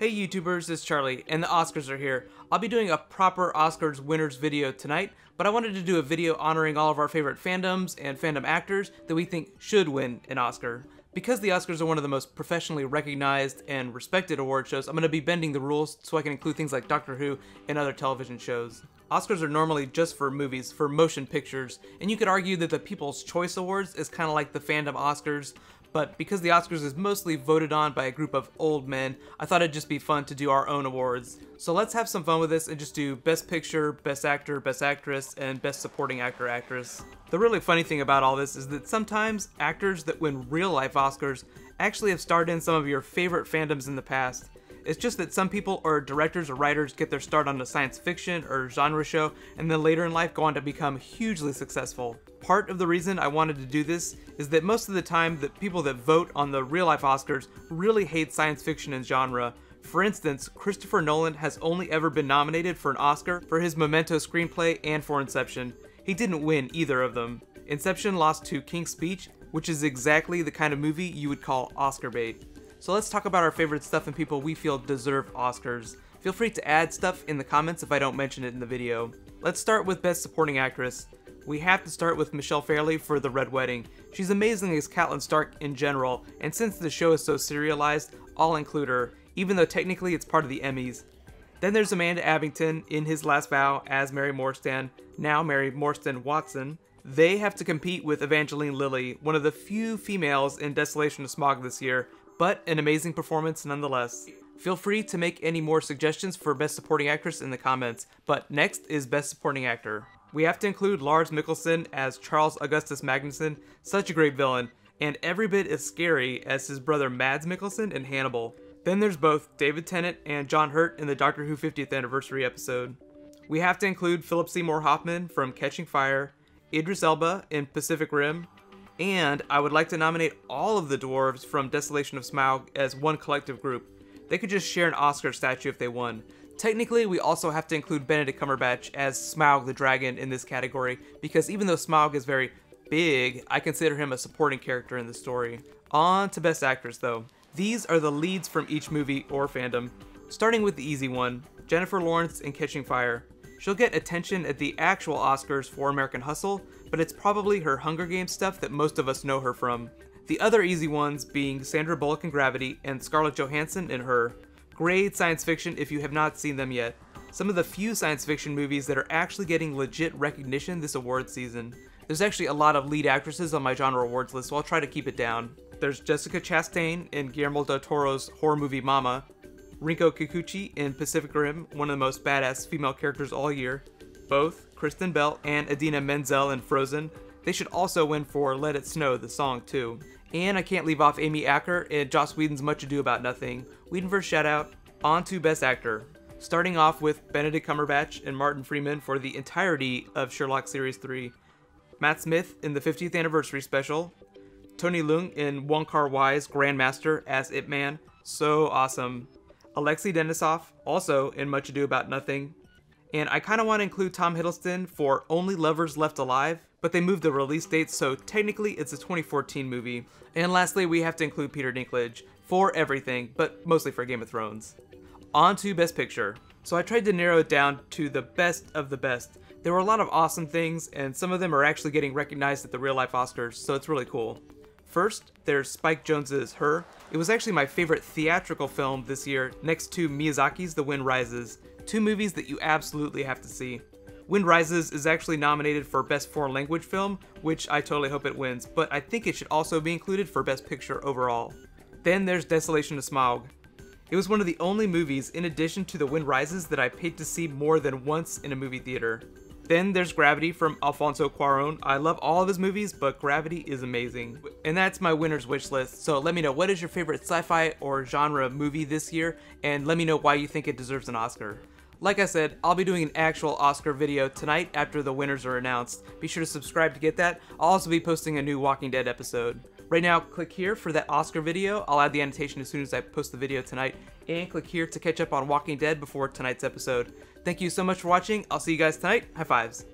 Hey YouTubers, it's Charlie, and the Oscars are here. I'll be doing a proper Oscars winners video tonight, but I wanted to do a video honoring all of our favorite fandoms and fandom actors that we think should win an Oscar. Because the Oscars are one of the most professionally recognized and respected award shows, I'm going to be bending the rules so I can include things like Doctor Who and other television shows. Oscars are normally just for movies, for motion pictures, and you could argue that the People's Choice Awards is kind of like the fandom Oscars, but because the Oscars is mostly voted on by a group of old men, I thought it'd just be fun to do our own awards. So let's have some fun with this and just do Best Picture, Best Actor, Best Actress, and Best Supporting Actor Actress. The really funny thing about all this is that sometimes actors that win real life Oscars actually have starred in some of your favorite fandoms in the past. It's just that some people or directors or writers get their start on a science fiction or genre show and then later in life go on to become hugely successful. Part of the reason I wanted to do this is that most of the time the people that vote on the real life Oscars really hate science fiction and genre. For instance, Christopher Nolan has only ever been nominated for an Oscar for his Memento screenplay and for Inception. He didn't win either of them. Inception lost to King's Speech, which is exactly the kind of movie you would call Oscar bait. So let's talk about our favorite stuff and people we feel deserve Oscars. Feel free to add stuff in the comments if I don't mention it in the video. Let's start with Best Supporting Actress. We have to start with Michelle Fairley for The Red Wedding. She's amazing as Catelyn Stark in general, and since the show is so serialized, I'll include her, even though technically it's part of the Emmys. Then there's Amanda Abbington in His Last Vow as Mary Morstan, now Mary Morstan Watson. They have to compete with Evangeline Lilly, one of the few females in Desolation of Smaug this year, but an amazing performance nonetheless. Feel free to make any more suggestions for Best Supporting Actress in the comments, but next is Best Supporting Actor. We have to include Lars Mikkelsen as Charles Augustus Magnusson, such a great villain, and every bit as scary as his brother Mads Mikkelsen in Hannibal. Then there's both David Tennant and John Hurt in the Doctor Who 50th anniversary episode. We have to include Philip Seymour Hoffman from Catching Fire, Idris Elba in Pacific Rim, and I would like to nominate all of the dwarves from Desolation of Smaug as one collective group. They could just share an Oscar statue if they won. Technically, we also have to include Benedict Cumberbatch as Smaug the Dragon in this category, because even though Smaug is very big, I consider him a supporting character in the story. On to Best Actors, though. These are the leads from each movie or fandom. Starting with the easy one, Jennifer Lawrence in Catching Fire. She'll get attention at the actual Oscars for American Hustle, but it's probably her Hunger Games stuff that most of us know her from. The other easy ones being Sandra Bullock in Gravity and Scarlett Johansson in Her. Great science fiction if you have not seen them yet. Some of the few science fiction movies that are actually getting legit recognition this award season. There's actually a lot of lead actresses on my genre awards list, so I'll try to keep it down. There's Jessica Chastain in Guillermo del Toro's horror movie Mama, Rinko Kikuchi in Pacific Rim, one of the most badass female characters all year. Both Kristen Bell and Idina Menzel in Frozen. They should also win for Let It Snow, the song too. And I can't leave off Amy Acker in Joss Whedon's Much Ado About Nothing. Whedon for shout out. On to Best Actor. Starting off with Benedict Cumberbatch and Martin Freeman for the entirety of Sherlock Series 3. Matt Smith in the 50th anniversary special. Tony Leung in Wong Kar Wai's Grandmaster as Ip Man. So awesome. Alexis Denisof, also in Much Ado About Nothing. And I kind of want to include Tom Hiddleston for Only Lovers Left Alive, but they moved the release date, so technically it's a 2014 movie. And lastly, we have to include Peter Dinklage for everything, but mostly for Game of Thrones. On to Best Picture. So I tried to narrow it down to the best of the best. There were a lot of awesome things, and some of them are actually getting recognized at the real life Oscars, so it's really cool. First, there's Spike Jonze's Her. It was actually my favorite theatrical film this year, next to Miyazaki's The Wind Rises, two movies that you absolutely have to see. Wind Rises is actually nominated for Best Foreign Language Film, which I totally hope it wins, but I think it should also be included for Best Picture overall. Then there's Desolation of Smaug. It was one of the only movies, in addition to The Wind Rises, that I paid to see more than once in a movie theater. Then there's Gravity from Alfonso Cuaron. I love all of his movies, but Gravity is amazing. And that's my winner's wish list. So let me know what is your favorite sci-fi or genre movie this year, and let me know why you think it deserves an Oscar. Like I said, I'll be doing an actual Oscar video tonight after the winners are announced. Be sure to subscribe to get that. I'll also be posting a new Walking Dead episode. Right now, click here for that Oscar video. I'll add the annotation as soon as I post the video tonight. And click here to catch up on Walking Dead before tonight's episode. Thank you so much for watching. I'll see you guys tonight. High fives.